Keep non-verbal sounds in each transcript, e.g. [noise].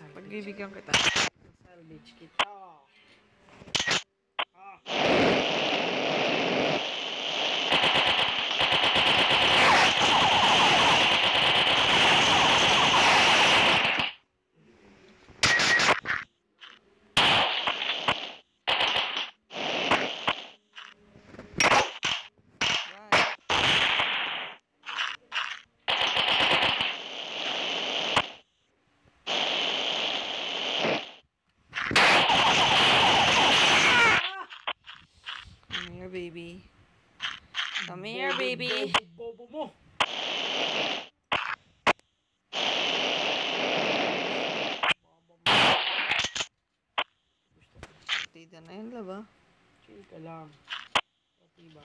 Pagbibigyan kita. Salvage kita. Ah. Right. Come here, baby. Come here, baby. Bobo, mo. Tida na yun, laba. Chill ka lang. Okay ba?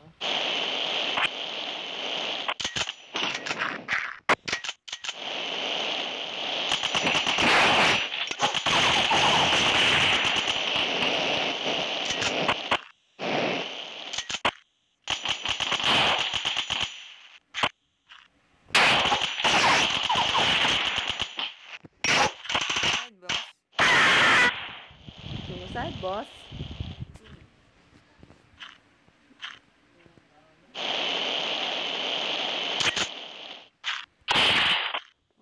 Boss.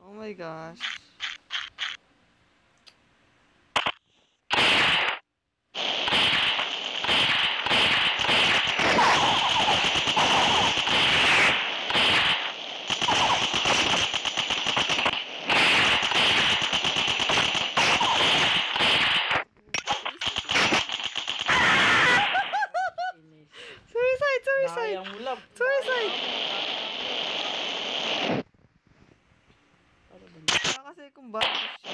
Oh my gosh. Suicide! Suicide! Para kasi kung bakit siya.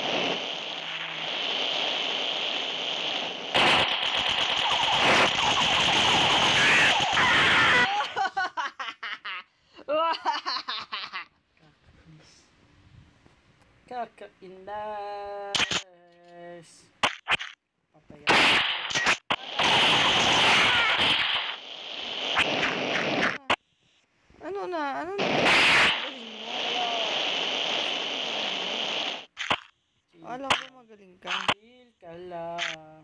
Kakak indah. Ano na? Ano na? Alam ko magaling ka. Chill ka lang.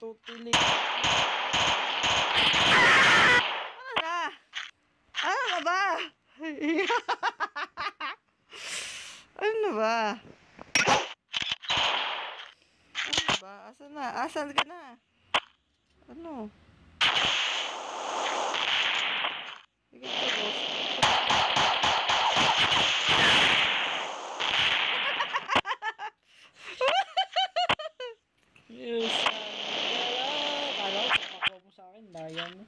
Tutili. Ano na? Ano ba? [laughs] ano ba? Ano ba? Asan na? Asan ka na? Ano? Sige to, boss. Yes. ah, Kala ko, papakuha mo sa akin. Daya mo.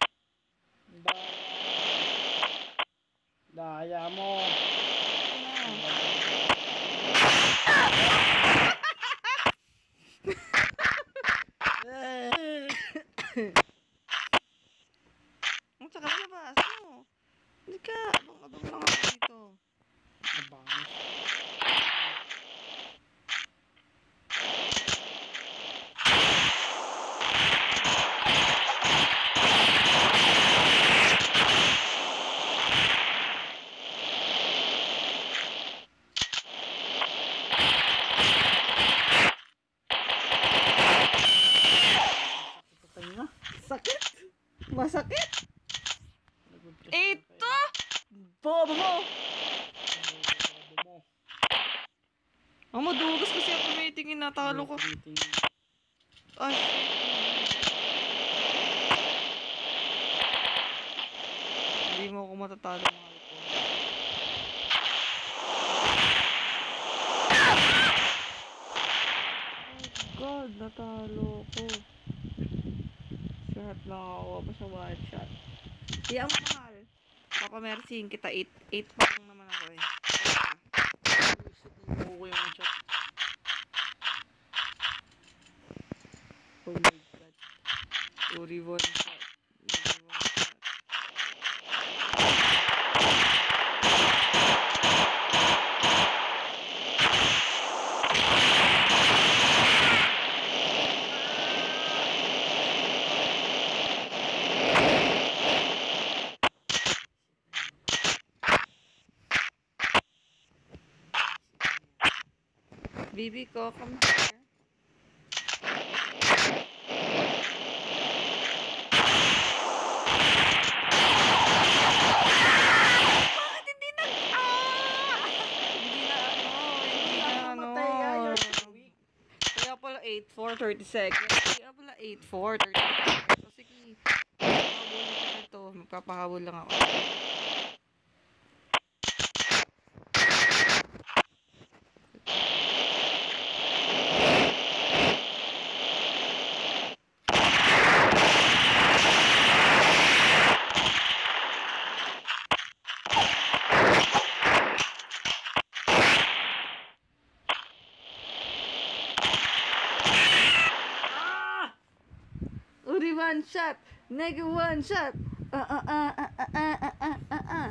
Daya. Daya mo. Ang saka sa labas. Ano? Hindi ka. Abang-abang lang ako dito. Na. Sakit? Masakit? Nagod ka sa Ito! Bobo mo! Bobo mo. Ang madugas kasi ako may tingin natalo ko. Ay. Hindi mo ako matatalo, mahal ko. Loko. Shot lang ako. Pa sa one shot. Di ang mahal. Papamersihin kita. 8, 8 pa lang naman ako eh. Uri one shot. Uri shot. Bibi ko, come here. 8-4, 30 seconds. Kaya pala 8-4, 30 seconds. So, sige. Magpapahabol na ito. Magpapahabol lang ako. One shot, nigga one's Uh Uh uh uh uh uh uh uh uh.